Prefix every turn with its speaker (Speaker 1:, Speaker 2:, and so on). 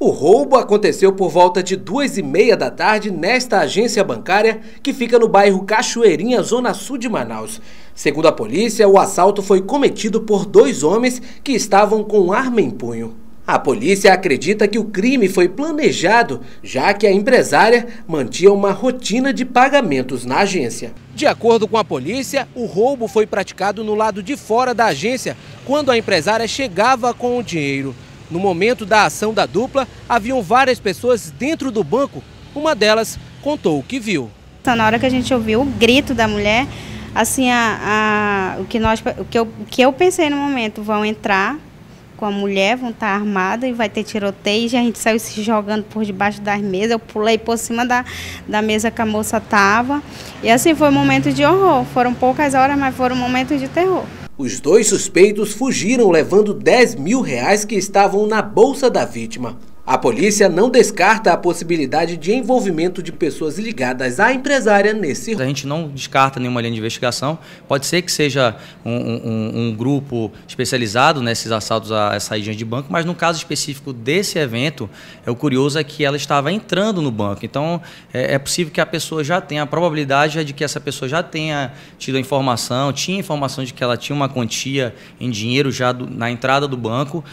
Speaker 1: O roubo aconteceu por volta de duas e meia da tarde nesta agência bancária que fica no bairro Cachoeirinha, zona sul de Manaus. Segundo a polícia, o assalto foi cometido por dois homens que estavam com arma em punho. A polícia acredita que o crime foi planejado, já que a empresária mantinha uma rotina de pagamentos na agência. De acordo com a polícia, o roubo foi praticado no lado de fora da agência, quando a empresária chegava com o dinheiro. No momento da ação da dupla, haviam várias pessoas dentro do banco. Uma delas contou o que viu.
Speaker 2: Na hora que a gente ouviu o grito da mulher, assim, a, a, o, que nós, o, que eu, o que eu pensei no momento, vão entrar com a mulher, vão estar armadas e vai ter tiroteio. E a gente saiu se jogando por debaixo das mesas. Eu pulei por cima da, da mesa que a moça estava. E assim foi um momento de horror. Foram poucas horas, mas foram momentos de terror.
Speaker 1: Os dois suspeitos fugiram levando 10 mil reais que estavam na bolsa da vítima. A polícia não descarta a possibilidade de envolvimento de pessoas ligadas à empresária nesse.
Speaker 3: A gente não descarta nenhuma linha de investigação. Pode ser que seja um, um, um grupo especializado nesses assaltos a região de banco, mas no caso específico desse evento, é o curioso é que ela estava entrando no banco. Então é, é possível que a pessoa já tenha, a probabilidade é de que essa pessoa já tenha tido a informação, tinha informação de que ela tinha uma quantia em dinheiro já do, na entrada do banco.